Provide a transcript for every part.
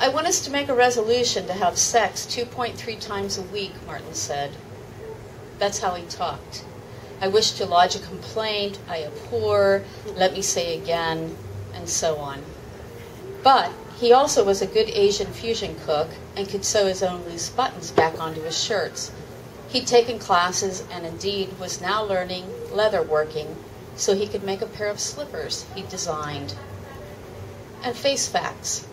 I want us to make a resolution to have sex 2.3 times a week, Martin said. That's how he talked. I wish to lodge a complaint, I abhor, let me say again, and so on. But he also was a good Asian fusion cook and could sew his own loose buttons back onto his shirts. He'd taken classes and indeed was now learning leather working so he could make a pair of slippers he'd designed. And face facts.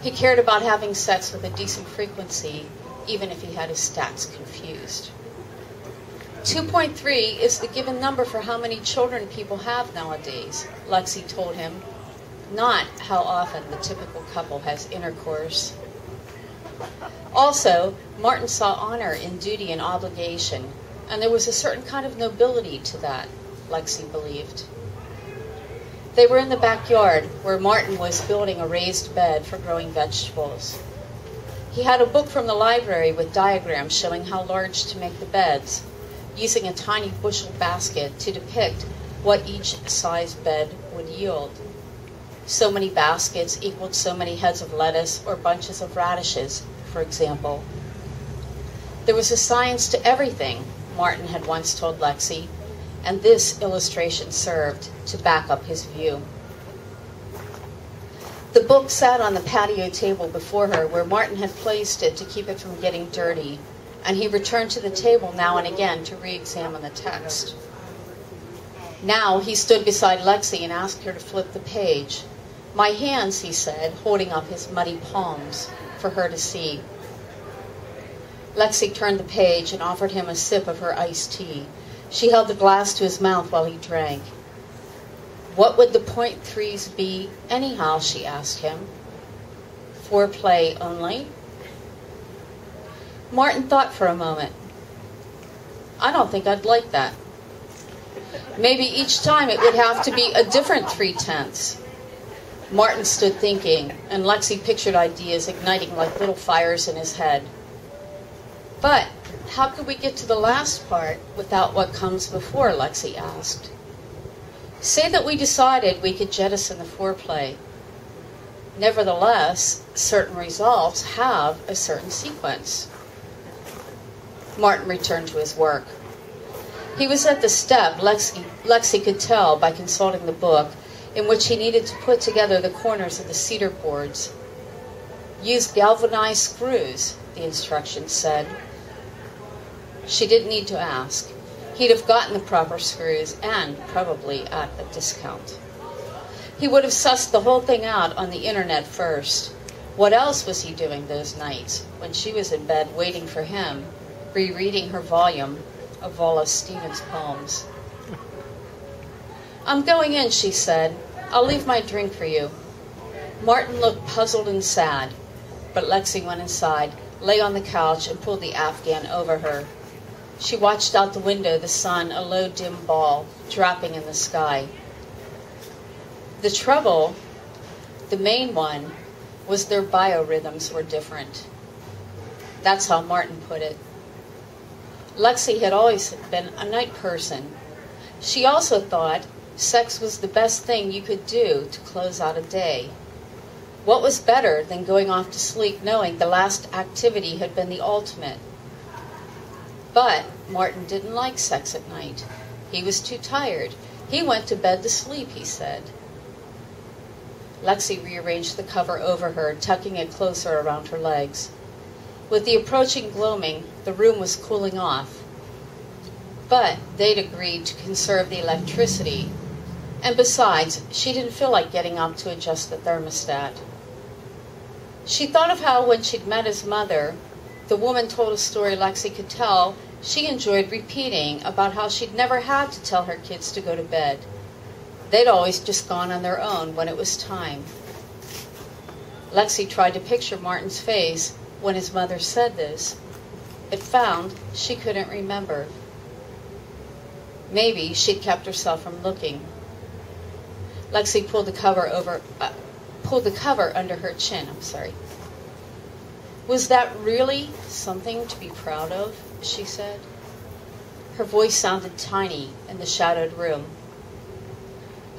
He cared about having sex with a decent frequency, even if he had his stats confused. 2.3 is the given number for how many children people have nowadays, Lexi told him, not how often the typical couple has intercourse. Also, Martin saw honor in duty and obligation, and there was a certain kind of nobility to that, Lexi believed. They were in the backyard where Martin was building a raised bed for growing vegetables. He had a book from the library with diagrams showing how large to make the beds, using a tiny bushel basket to depict what each size bed would yield. So many baskets equaled so many heads of lettuce or bunches of radishes, for example. There was a science to everything, Martin had once told Lexi, and this illustration served to back up his view. The book sat on the patio table before her where Martin had placed it to keep it from getting dirty and he returned to the table now and again to re examine the text. Now he stood beside Lexi and asked her to flip the page. My hands, he said, holding up his muddy palms for her to see. Lexi turned the page and offered him a sip of her iced tea. She held the glass to his mouth while he drank. What would the point threes be anyhow? she asked him. Foreplay only? Martin thought for a moment. I don't think I'd like that. Maybe each time it would have to be a different three tenths. Martin stood thinking, and Lexi pictured ideas igniting like little fires in his head. But how could we get to the last part without what comes before? Lexi asked. Say that we decided we could jettison the foreplay. Nevertheless, certain results have a certain sequence. Martin returned to his work. He was at the step, Lexi, Lexi could tell by consulting the book, in which he needed to put together the corners of the cedar boards. Use galvanized screws, the instructions said. She didn't need to ask. He'd have gotten the proper screws and probably at a discount. He would have sussed the whole thing out on the internet first. What else was he doing those nights when she was in bed waiting for him rereading her volume of Wallace Stevens poems. I'm going in, she said. I'll leave my drink for you. Martin looked puzzled and sad, but Lexi went inside, lay on the couch, and pulled the afghan over her. She watched out the window, the sun, a low dim ball, dropping in the sky. The trouble, the main one, was their biorhythms were different. That's how Martin put it. Lexi had always been a night person. She also thought sex was the best thing you could do to close out a day. What was better than going off to sleep knowing the last activity had been the ultimate? But Martin didn't like sex at night. He was too tired. He went to bed to sleep, he said. Lexi rearranged the cover over her, tucking it closer around her legs. With the approaching gloaming, the room was cooling off. But they'd agreed to conserve the electricity. And besides, she didn't feel like getting up to adjust the thermostat. She thought of how, when she'd met his mother, the woman told a story Lexi could tell she enjoyed repeating about how she'd never had to tell her kids to go to bed. They'd always just gone on their own when it was time. Lexi tried to picture Martin's face when his mother said this, but found she couldn't remember. Maybe she'd kept herself from looking. Lexi pulled the cover over, uh, pulled the cover under her chin. I'm sorry. Was that really something to be proud of? She said. Her voice sounded tiny in the shadowed room.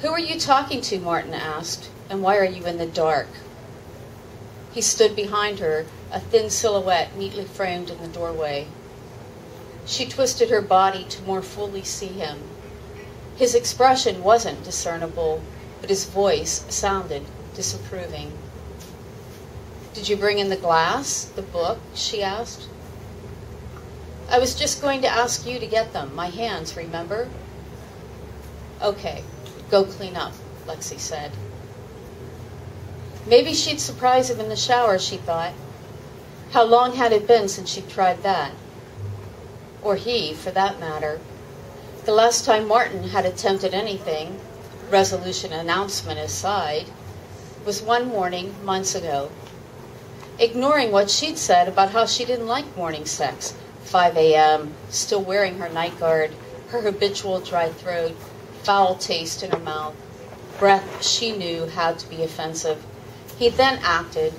Who are you talking to? Martin asked. And why are you in the dark? He stood behind her, a thin silhouette neatly framed in the doorway. She twisted her body to more fully see him. His expression wasn't discernible, but his voice sounded disapproving. Did you bring in the glass, the book? she asked. I was just going to ask you to get them. My hands, remember? Okay, go clean up, Lexi said. Maybe she'd surprise him in the shower, she thought. How long had it been since she'd tried that? Or he, for that matter. The last time Martin had attempted anything, resolution announcement aside, was one morning months ago. Ignoring what she'd said about how she didn't like morning sex, 5 a.m., still wearing her night guard, her habitual dry throat, foul taste in her mouth, breath she knew had to be offensive. He then acted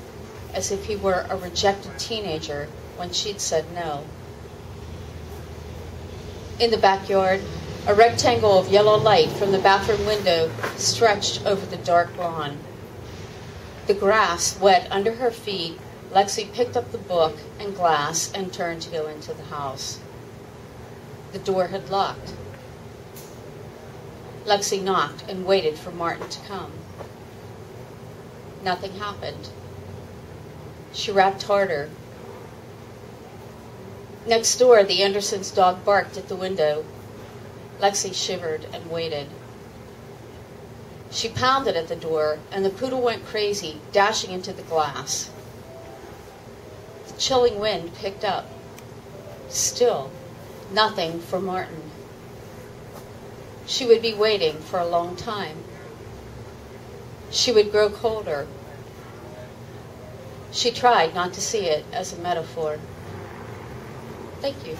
as if he were a rejected teenager when she'd said no. In the backyard, a rectangle of yellow light from the bathroom window stretched over the dark lawn. The grass wet under her feet Lexi picked up the book and glass and turned to go into the house. The door had locked. Lexi knocked and waited for Martin to come. Nothing happened. She rapped harder. Next door, the Andersons' dog barked at the window. Lexi shivered and waited. She pounded at the door, and the poodle went crazy, dashing into the glass chilling wind picked up. Still, nothing for Martin. She would be waiting for a long time. She would grow colder. She tried not to see it as a metaphor. Thank you.